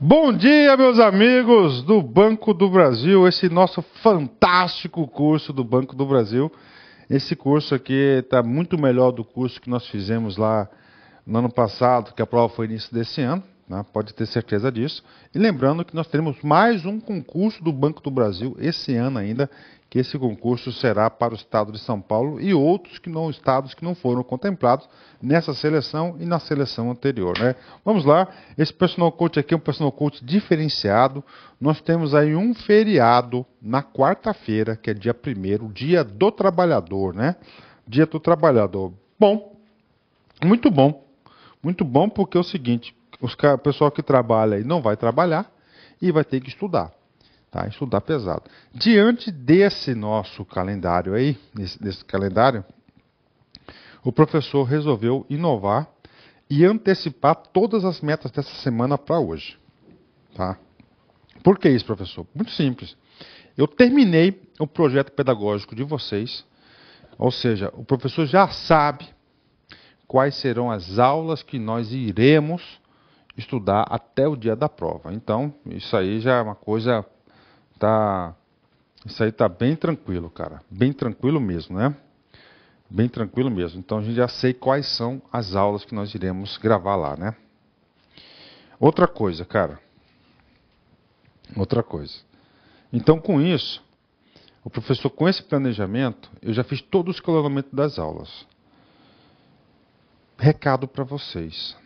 Bom dia, meus amigos do Banco do Brasil, esse nosso fantástico curso do Banco do Brasil. Esse curso aqui está muito melhor do curso que nós fizemos lá no ano passado, que a prova foi início desse ano, né? pode ter certeza disso. E lembrando que nós teremos mais um concurso do Banco do Brasil esse ano ainda, que esse concurso será para o estado de São Paulo e outros que não estados que não foram contemplados nessa seleção e na seleção anterior. Né? Vamos lá, esse personal coach aqui é um personal coach diferenciado. Nós temos aí um feriado na quarta-feira, que é dia primeiro, dia do trabalhador, né? Dia do trabalhador. Bom, muito bom, muito bom porque é o seguinte, os, o pessoal que trabalha aí não vai trabalhar e vai ter que estudar. Tá? Estudar pesado. Diante desse nosso calendário aí, desse, desse calendário, o professor resolveu inovar e antecipar todas as metas dessa semana para hoje. Tá? Por que isso, professor? Muito simples. Eu terminei o projeto pedagógico de vocês, ou seja, o professor já sabe quais serão as aulas que nós iremos estudar até o dia da prova. Então, isso aí já é uma coisa tá isso aí tá bem tranquilo, cara, bem tranquilo mesmo, né? Bem tranquilo mesmo. Então a gente já sei quais são as aulas que nós iremos gravar lá, né? Outra coisa, cara. Outra coisa. Então com isso, o professor com esse planejamento, eu já fiz todo o escalonamento das aulas. Recado para vocês.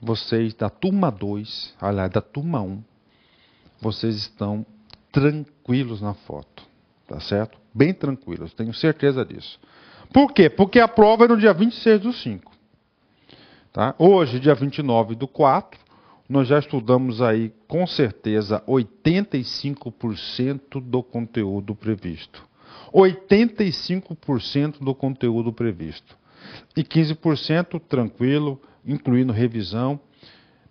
Vocês da turma 2, aliás, da turma 1, um, vocês estão tranquilos na foto. Tá certo? Bem tranquilos, tenho certeza disso. Por quê? Porque a prova é no dia 26 do 5. Tá? Hoje, dia 29 do 4, nós já estudamos aí com certeza 85% do conteúdo previsto. 85% do conteúdo previsto. E 15% tranquilo, incluindo revisão.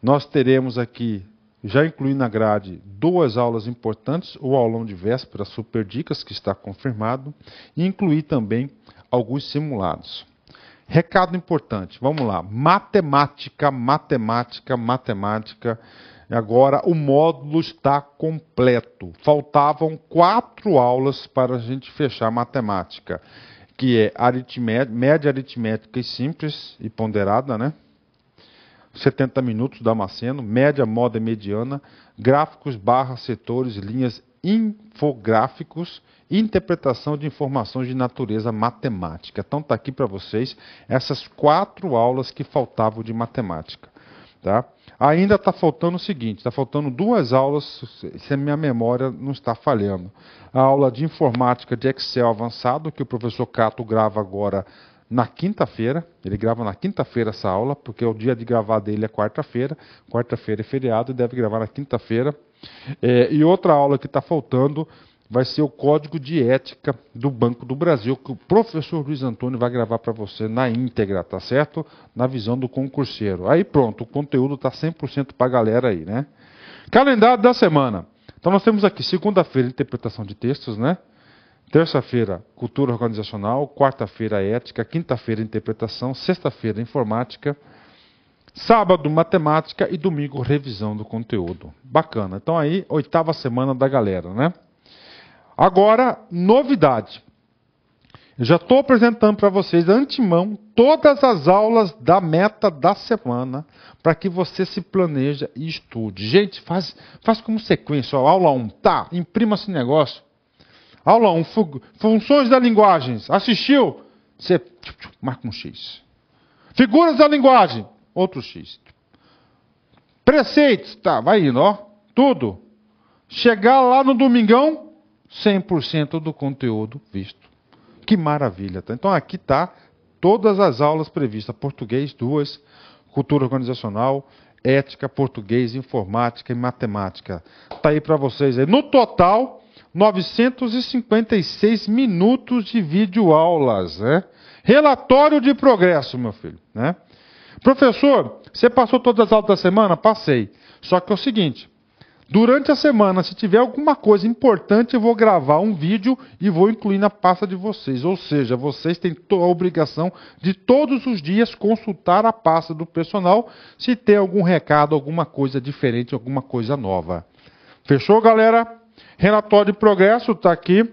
Nós teremos aqui já incluí na grade duas aulas importantes, o aulão de véspera Super Dicas, que está confirmado, e incluí também alguns simulados. Recado importante, vamos lá. Matemática, matemática, matemática. Agora o módulo está completo. Faltavam quatro aulas para a gente fechar matemática, que é média aritmética e simples e ponderada, né? 70 minutos Damasceno, média, moda e mediana, gráficos, barras, setores, linhas, infográficos interpretação de informações de natureza matemática. Então está aqui para vocês essas quatro aulas que faltavam de matemática. Tá? Ainda está faltando o seguinte: está faltando duas aulas, se a minha memória não está falhando. A aula de informática de Excel avançado, que o professor Cato grava agora na quinta-feira. Ele grava na quinta-feira essa aula, porque o dia de gravar dele é quarta-feira. Quarta-feira é feriado e deve gravar na quinta-feira. É, e outra aula que está faltando vai ser o Código de Ética do Banco do Brasil, que o professor Luiz Antônio vai gravar para você na íntegra, tá certo? Na visão do concurseiro. Aí pronto, o conteúdo está 100% para a galera aí, né? Calendário da semana. Então nós temos aqui segunda-feira interpretação de textos, né? Terça-feira, cultura organizacional. Quarta-feira, ética. Quinta-feira, interpretação. Sexta-feira, informática. Sábado, matemática. E domingo, revisão do conteúdo. Bacana. Então, aí, oitava semana da galera, né? Agora, novidade. Eu já estou apresentando para vocês antemão todas as aulas da meta da semana para que você se planeja e estude. Gente, faz, faz como sequência. Ó, aula 1, tá? Imprima esse negócio. Aula 1, funções da linguagem. Assistiu? Você marca um X. Figuras da linguagem, outro X. Preceitos, tá, vai indo, ó. Tudo. Chegar lá no domingão, 100% do conteúdo visto. Que maravilha. Tá? Então aqui tá todas as aulas previstas. Português, duas. Cultura organizacional, ética, português, informática e matemática. Tá aí para vocês aí. No total, 956 minutos de videoaulas, né? Relatório de progresso, meu filho, né? Professor, você passou todas as aulas da semana? Passei. Só que é o seguinte, Durante a semana, se tiver alguma coisa importante, eu vou gravar um vídeo e vou incluir na pasta de vocês. Ou seja, vocês têm a obrigação de todos os dias consultar a pasta do personal se tem algum recado, alguma coisa diferente, alguma coisa nova. Fechou, galera? Relatório de progresso está aqui.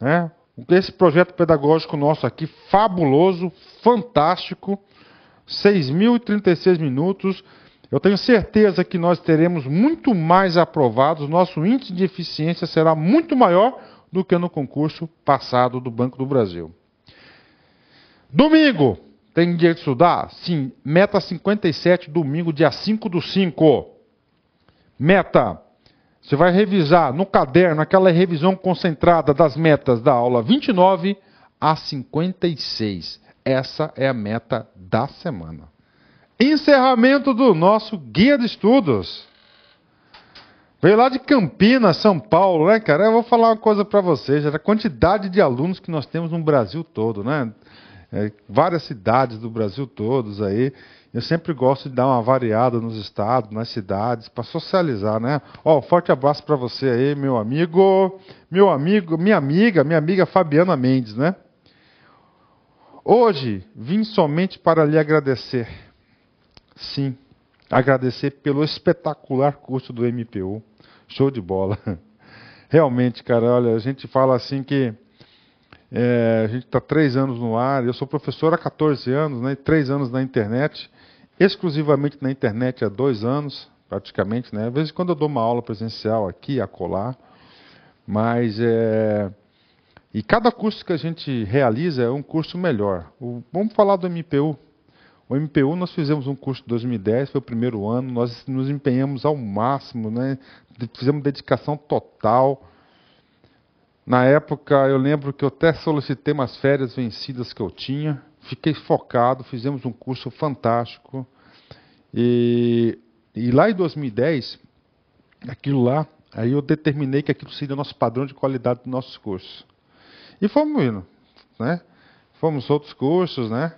Né? Esse projeto pedagógico nosso aqui, fabuloso, fantástico. 6.036 minutos. Eu tenho certeza que nós teremos muito mais aprovados, nosso índice de eficiência será muito maior do que no concurso passado do Banco do Brasil. Domingo, tem dia de estudar? Sim, meta 57, domingo, dia 5 do 5. Meta, você vai revisar no caderno aquela revisão concentrada das metas da aula 29 a 56. Essa é a meta da semana. Encerramento do nosso guia de estudos. Veio lá de Campinas, São Paulo, né, cara? Eu vou falar uma coisa para vocês: a quantidade de alunos que nós temos no Brasil todo, né? É, várias cidades do Brasil todos aí. Eu sempre gosto de dar uma variada nos estados, nas cidades, para socializar, né? Ó, um forte abraço para você aí, meu amigo, meu amigo, minha amiga, minha amiga Fabiana Mendes, né? Hoje vim somente para lhe agradecer Sim, agradecer pelo espetacular curso do MPU. Show de bola. Realmente, cara, olha, a gente fala assim que é, a gente está três anos no ar, eu sou professor há 14 anos, né, três anos na internet, exclusivamente na internet há dois anos, praticamente, né? Às vezes quando eu dou uma aula presencial aqui, acolá, mas é, e cada curso que a gente realiza é um curso melhor. O, vamos falar do MPU, o MPU nós fizemos um curso em 2010, foi o primeiro ano, nós nos empenhamos ao máximo, né? fizemos dedicação total. Na época, eu lembro que eu até solicitei umas férias vencidas que eu tinha, fiquei focado, fizemos um curso fantástico. E, e lá em 2010, aquilo lá, aí eu determinei que aquilo seria o nosso padrão de qualidade dos nossos cursos. E fomos indo, né? Fomos outros cursos, né?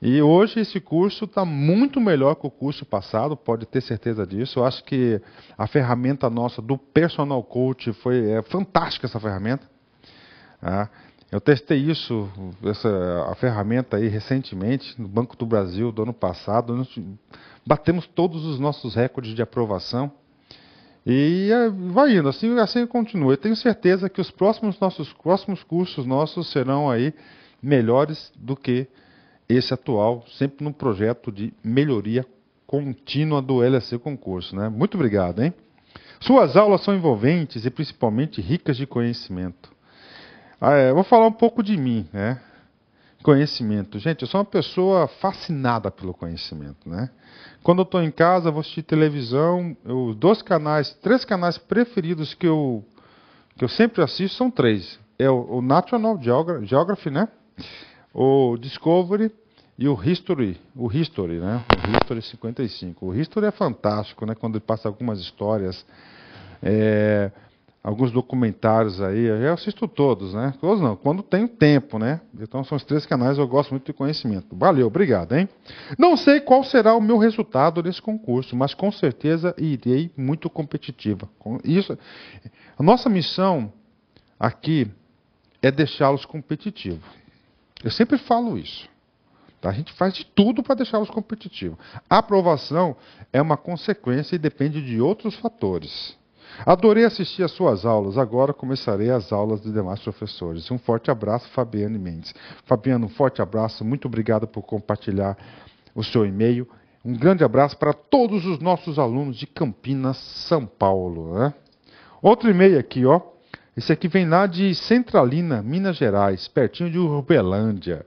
E hoje esse curso está muito melhor que o curso passado, pode ter certeza disso. Eu acho que a ferramenta nossa do Personal Coach foi é, fantástica essa ferramenta. É, eu testei isso, essa, a ferramenta aí recentemente, no Banco do Brasil, do ano passado. Nós batemos todos os nossos recordes de aprovação. E é, vai indo, assim, assim continua. Eu tenho certeza que os próximos nossos próximos cursos nossos serão aí melhores do que esse atual, sempre num projeto de melhoria contínua do LSC Concurso. Né? Muito obrigado, hein? Suas aulas são envolventes e principalmente ricas de conhecimento. Ah, é, vou falar um pouco de mim, né? Conhecimento. Gente, eu sou uma pessoa fascinada pelo conhecimento, né? Quando eu estou em casa, vou assistir televisão, os dois canais, três canais preferidos que eu, que eu sempre assisto são três. É o, o National Geography, né? o Discovery e o History, o History, né? O History 55. O History é fantástico, né? Quando ele passa algumas histórias, é, alguns documentários aí, eu assisto todos, né? Todos não, quando tenho tempo, né? Então são os três canais, eu gosto muito de conhecimento. Valeu, obrigado, hein? Não sei qual será o meu resultado nesse concurso, mas com certeza irei muito competitiva. Isso, a nossa missão aqui é deixá-los competitivos. Eu sempre falo isso. Tá? A gente faz de tudo para deixá-los competitivos. A aprovação é uma consequência e depende de outros fatores. Adorei assistir às suas aulas. Agora começarei as aulas dos demais professores. Um forte abraço, Fabiane Mendes. Fabiano, um forte abraço. Muito obrigado por compartilhar o seu e-mail. Um grande abraço para todos os nossos alunos de Campinas, São Paulo. Né? Outro e-mail aqui, ó. Esse aqui vem lá de Centralina, Minas Gerais, pertinho de Urbelândia.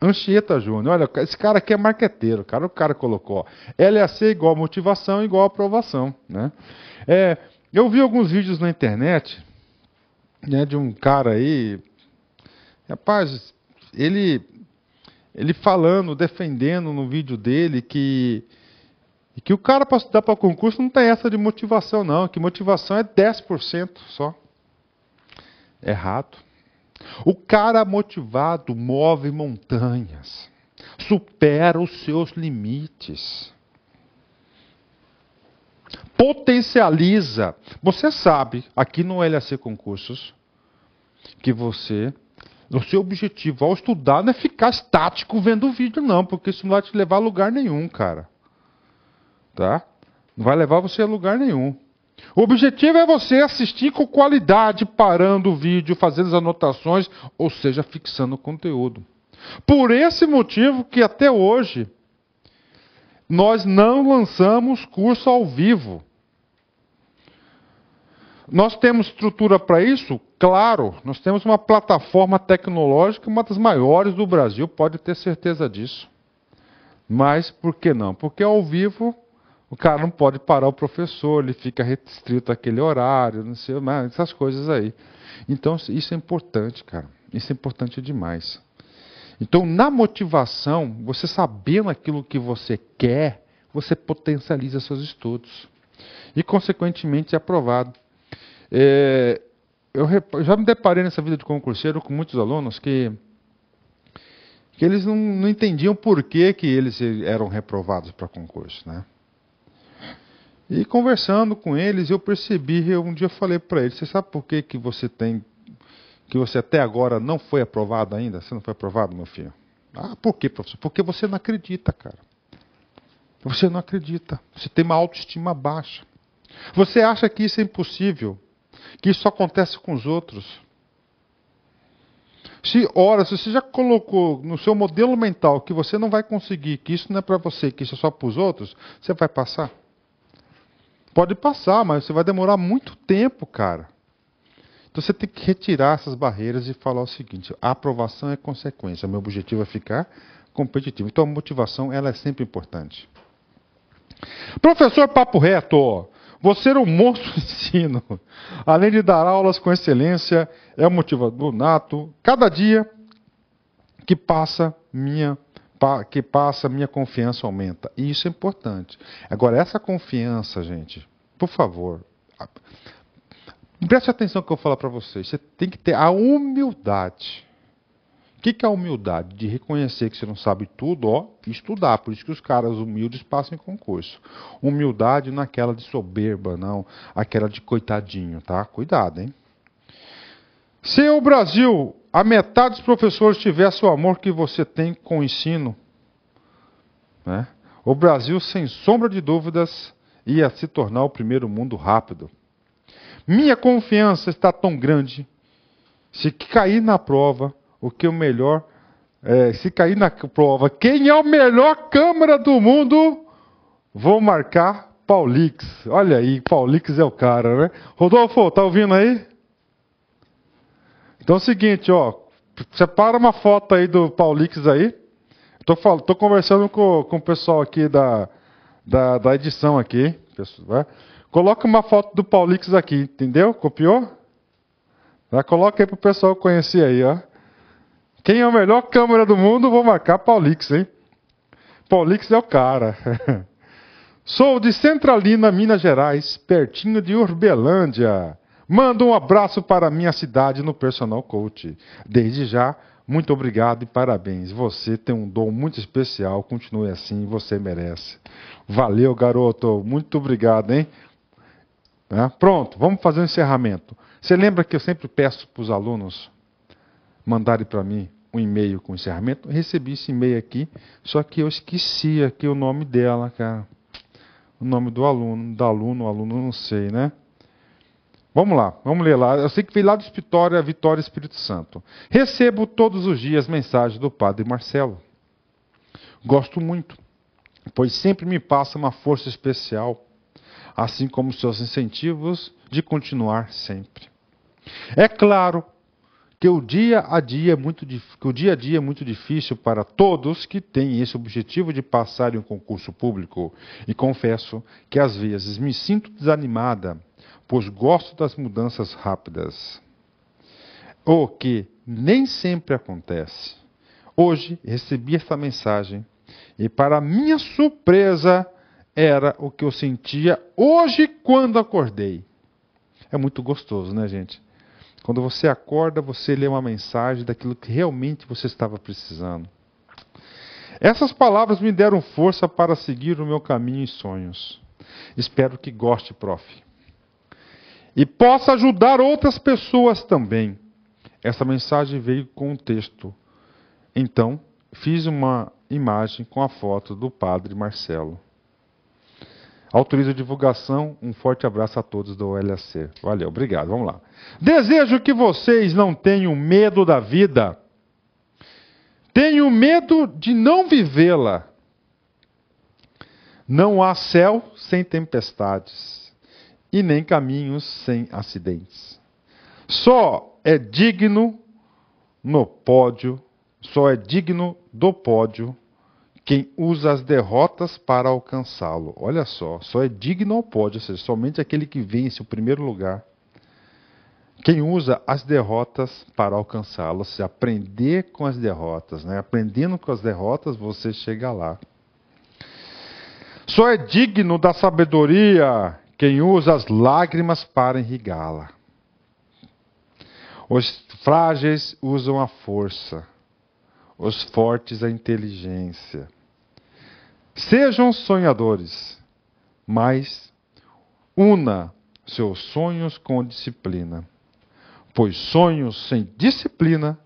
Anchieta Júnior, olha, esse cara aqui é marqueteiro, cara, o cara colocou LAC igual motivação igual aprovação, né? É, eu vi alguns vídeos na internet, né, de um cara aí, rapaz, ele ele falando, defendendo no vídeo dele que que o cara para estudar para concurso não tem essa de motivação não, que motivação é 10% só errado. O cara motivado move montanhas, supera os seus limites. Potencializa. Você sabe, aqui no LAC Concursos, que você, o seu objetivo ao estudar não é ficar estático vendo o vídeo, não, porque isso não vai te levar a lugar nenhum, cara. Tá? Não vai levar você a lugar nenhum. O objetivo é você assistir com qualidade, parando o vídeo, fazendo as anotações, ou seja, fixando o conteúdo. Por esse motivo que até hoje nós não lançamos curso ao vivo. Nós temos estrutura para isso? Claro, nós temos uma plataforma tecnológica, uma das maiores do Brasil, pode ter certeza disso. Mas por que não? Porque ao vivo o cara não pode parar o professor, ele fica restrito àquele horário, não sei, essas coisas aí. Então isso é importante, cara. Isso é importante demais. Então, na motivação, você sabendo aquilo que você quer, você potencializa seus estudos. E, consequentemente, é aprovado. É, eu já me deparei nessa vida de concurseiro com muitos alunos que, que eles não, não entendiam por que, que eles eram reprovados para concurso. Né? E conversando com eles, eu percebi, eu, um dia falei para eles, você sabe por que, que você tem que você até agora não foi aprovado ainda? Você não foi aprovado, meu filho? Ah, por quê, professor? Porque você não acredita, cara. Você não acredita. Você tem uma autoestima baixa. Você acha que isso é impossível, que isso acontece com os outros. Se, ora, se você já colocou no seu modelo mental que você não vai conseguir, que isso não é para você, que isso é só para os outros, você vai passar? Pode passar, mas você vai demorar muito tempo, cara. Então você tem que retirar essas barreiras e falar o seguinte: a aprovação é consequência, meu objetivo é ficar competitivo. Então a motivação ela é sempre importante. Professor Papo Reto, você é um monstro de ensino. Além de dar aulas com excelência, é um motivador nato. Cada dia que passa, minha que passa, minha confiança aumenta. E isso é importante. Agora, essa confiança, gente, por favor, Preste atenção no que eu vou falar para vocês. Você tem que ter a humildade. O que, que é a humildade? De reconhecer que você não sabe tudo, ó, e estudar. Por isso que os caras humildes passam em concurso. Humildade não é aquela de soberba, não. Aquela de coitadinho, tá? Cuidado, hein? Se o Brasil, a metade dos professores tivesse o amor que você tem com o ensino, né? o Brasil, sem sombra de dúvidas, ia se tornar o primeiro mundo rápido. Minha confiança está tão grande. Se cair na prova, o que o melhor. É, se cair na prova, quem é o melhor câmera do mundo? Vou marcar Paulix. Olha aí, Paulix é o cara, né? Rodolfo, tá ouvindo aí? Então é o seguinte, ó. Separa uma foto aí do Paulix aí. Tô, tô conversando com, com o pessoal aqui da, da, da edição aqui. Pessoal, né? Coloca uma foto do Paulix aqui, entendeu? Copiou? Já coloca aí para o pessoal conhecer aí, ó. Quem é a melhor câmera do mundo, vou marcar Paulix, hein? Paulix é o cara. Sou de Centralina, Minas Gerais, pertinho de Urbelândia. Manda um abraço para minha cidade no Personal Coach. Desde já, muito obrigado e parabéns. Você tem um dom muito especial. Continue assim, você merece. Valeu, garoto. Muito obrigado, hein? Né? Pronto, vamos fazer um encerramento. Você lembra que eu sempre peço para os alunos mandarem para mim um e-mail com encerramento? Eu recebi esse e-mail aqui, só que eu esqueci aqui o nome dela, cara. O nome do aluno, da aluno, aluno não sei, né? Vamos lá, vamos ler lá. Eu sei que veio lá do Vitória, Vitória Espírito Santo. Recebo todos os dias mensagens do Padre Marcelo. Gosto muito, pois sempre me passa uma força especial assim como seus incentivos de continuar sempre. É claro que o dia a dia é muito que o dia a dia é muito difícil para todos que têm esse objetivo de passar em um concurso público e confesso que às vezes me sinto desanimada, pois gosto das mudanças rápidas. O que nem sempre acontece. Hoje recebi essa mensagem e para minha surpresa era o que eu sentia hoje quando acordei. É muito gostoso, né, gente? Quando você acorda, você lê uma mensagem daquilo que realmente você estava precisando. Essas palavras me deram força para seguir o meu caminho e sonhos. Espero que goste, prof. E possa ajudar outras pessoas também. Essa mensagem veio com um texto. Então, fiz uma imagem com a foto do padre Marcelo. Autorizo a divulgação. Um forte abraço a todos do OLAC. Valeu, obrigado. Vamos lá. Desejo que vocês não tenham medo da vida. Tenho medo de não vivê-la. Não há céu sem tempestades e nem caminhos sem acidentes. Só é digno no pódio, só é digno do pódio quem usa as derrotas para alcançá-lo. Olha só, só é digno ao pódio, ou seja, somente aquele que vence o primeiro lugar. Quem usa as derrotas para alcançá-lo, se aprender com as derrotas, né? aprendendo com as derrotas, você chega lá. Só é digno da sabedoria quem usa as lágrimas para irrigá-la. Os frágeis usam a força, os fortes a inteligência. Sejam sonhadores, mas una seus sonhos com disciplina, pois sonhos sem disciplina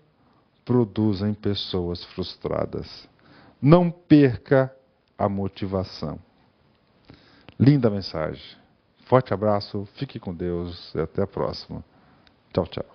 produzem pessoas frustradas. Não perca a motivação. Linda mensagem. Forte abraço, fique com Deus e até a próxima. Tchau, tchau.